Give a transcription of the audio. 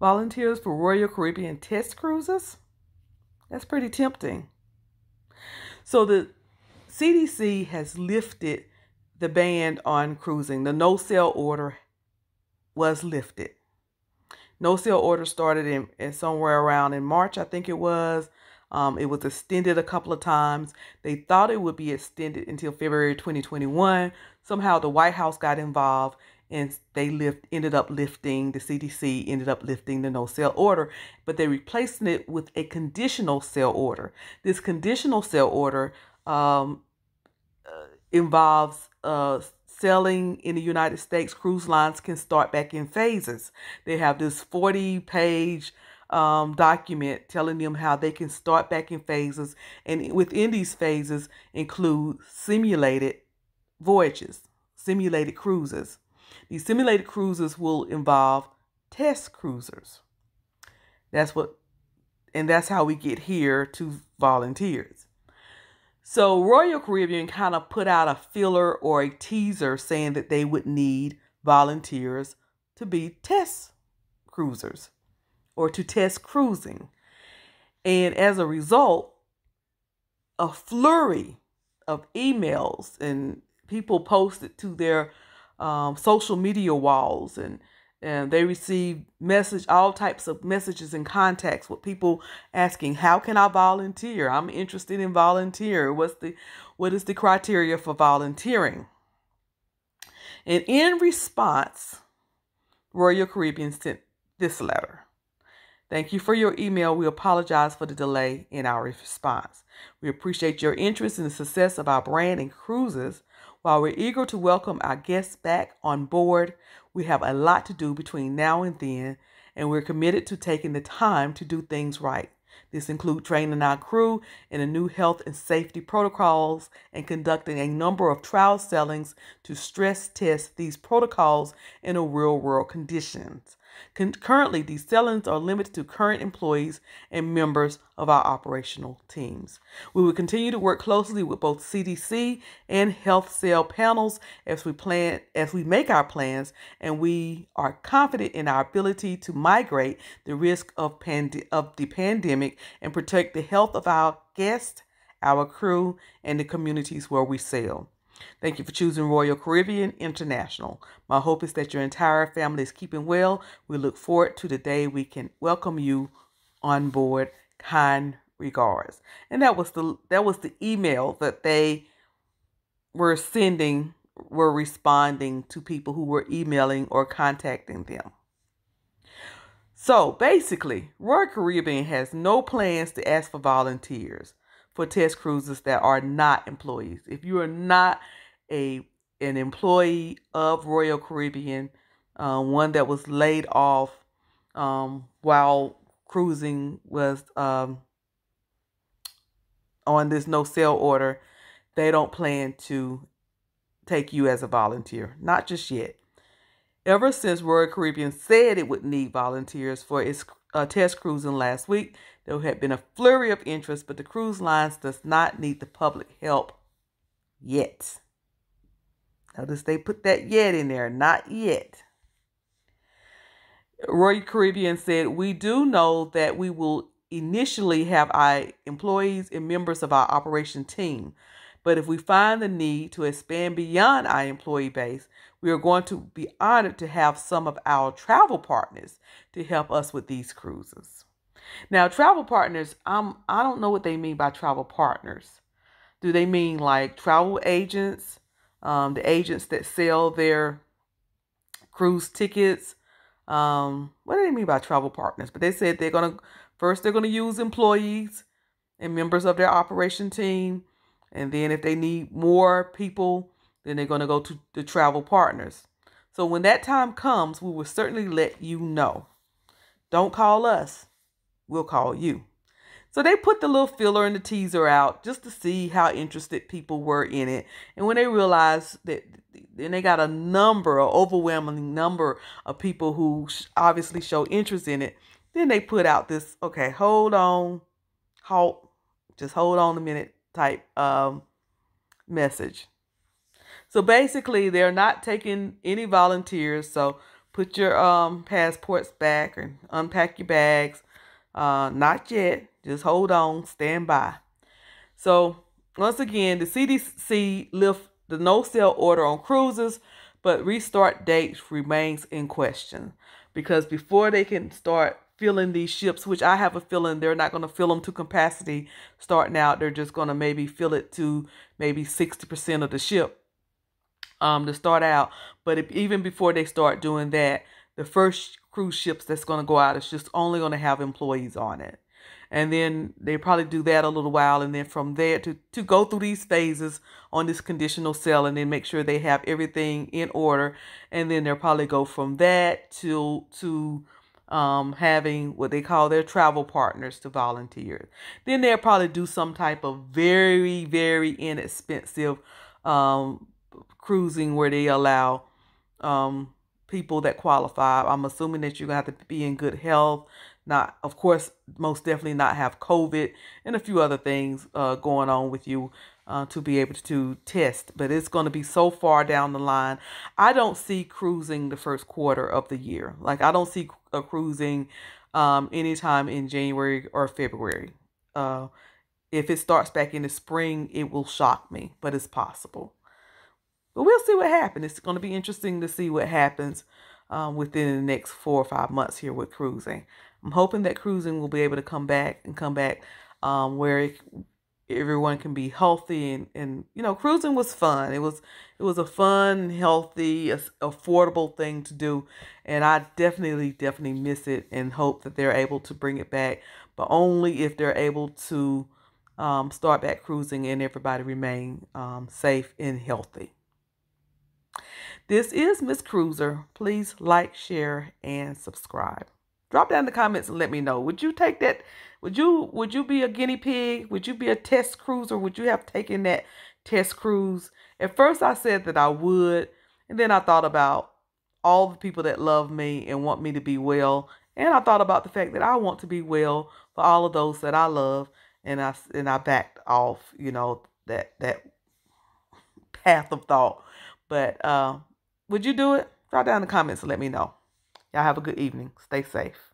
volunteers for Royal Caribbean test cruises? That's pretty tempting. So the CDC has lifted the ban on cruising. The no sail order was lifted. No sail order started in, in somewhere around in March, I think it was. Um, it was extended a couple of times. They thought it would be extended until February 2021. Somehow the White House got involved and they lift ended up lifting the CDC ended up lifting the no sail order, but they replaced it with a conditional sail order. This conditional sail order um, uh, involves uh, sailing in the United States. Cruise lines can start back in phases. They have this 40 page um, document telling them how they can start back in phases, and within these phases include simulated voyages, simulated cruises. These simulated cruises will involve test cruisers. That's what, and that's how we get here to volunteers. So Royal Caribbean kind of put out a filler or a teaser saying that they would need volunteers to be test cruisers or to test cruising. And as a result, a flurry of emails and people posted to their um, social media walls and and they receive message all types of messages and contacts with people asking how can i volunteer? I'm interested in volunteer what's the what is the criteria for volunteering? And in response royal caribbean sent this letter Thank you for your email. We apologize for the delay in our response. We appreciate your interest in the success of our brand and cruises. While we're eager to welcome our guests back on board, we have a lot to do between now and then, and we're committed to taking the time to do things right. This includes training our crew in the new health and safety protocols and conducting a number of trial sailings to stress test these protocols in a real world conditions. Currently, these sailings are limited to current employees and members of our operational teams. We will continue to work closely with both CDC and health sail panels as we plan as we make our plans, and we are confident in our ability to migrate the risk of pand- of the pandemic and protect the health of our guests, our crew, and the communities where we sail. Thank you for choosing Royal Caribbean International. My hope is that your entire family is keeping well. We look forward to the day we can welcome you on board. Kind regards. And that was the that was the email that they were sending were responding to people who were emailing or contacting them. So basically, Royal Caribbean has no plans to ask for volunteers for test cruises that are not employees. If you are not a an employee of Royal Caribbean, uh, one that was laid off um, while cruising was um, on this no sail order, they don't plan to take you as a volunteer. Not just yet. Ever since Royal Caribbean said it would need volunteers for its uh, test cruising last week, there had been a flurry of interest, but the cruise lines does not need the public help yet. Notice they put that yet in there, not yet. Royal Caribbean said, We do know that we will initially have our employees and members of our operation team. But if we find the need to expand beyond our employee base, we are going to be honored to have some of our travel partners to help us with these cruises. Now, travel partners, I'm I don't know what they mean by travel partners. Do they mean like travel agents, um, the agents that sell their cruise tickets? Um, what do they mean by travel partners? But they said they're gonna first they're gonna use employees and members of their operation team, and then if they need more people, then they're gonna go to the travel partners. So when that time comes, we will certainly let you know. Don't call us we'll call you. So they put the little filler and the teaser out just to see how interested people were in it. And when they realized that, then they got a number, an overwhelming number of people who obviously show interest in it. Then they put out this, okay, hold on, halt, just hold on a minute type um, message. So basically, they're not taking any volunteers. So put your um passports back and unpack your bags. Uh, not yet. Just hold on, stand by. So once again, the CDC lift the no sail order on cruises, but restart date remains in question because before they can start filling these ships, which I have a feeling they're not going to fill them to capacity starting out, they're just going to maybe fill it to maybe 60% of the ship um, to start out. But if, even before they start doing that, the first cruise ships that's going to go out is just only going to have employees on it and then they probably do that a little while and then from there to to go through these phases on this conditional sail and then make sure they have everything in order and then they'll probably go from that to to um, having what they call their travel partners to volunteer then they'll probably do some type of very very inexpensive um, cruising where they allow um, people that qualify. I'm assuming that you're going to have to be in good health not of course most definitely not have covid and a few other things uh, going on with you uh, to be able to test but it's going to be so far down the line. I don't see cruising the first quarter of the year. Like i don't see a cruising um, anytime in january or february. Uh, if it starts back in the spring it will shock me but it's possible but we'll see what happens it's going to be interesting to see what happens um, within the next four or five months here with cruising. I'm hoping that cruising will be able to come back and come back um, where it, everyone can be healthy and, and you know cruising was fun. It was it was a fun healthy affordable thing to do and i definitely definitely miss it and hope that they're able to bring it back but only if they're able to um, start back cruising and everybody remain um, safe and healthy this is miss Cruza please like share and subscribe Drop down in the comments and let me know. Would you take that? Would you would you be a guinea pig? Would you be a test cruiser? Would you have taken that test cruise? At first I said that I would, and then I thought about all the people that love me and want me to be well. And I thought about the fact that I want to be well for all of those that I love. And I and I backed off, you know, that that path of thought. But uh, would you do it? Drop down in the comments and let me know. Y'all have a good evening. Stay safe.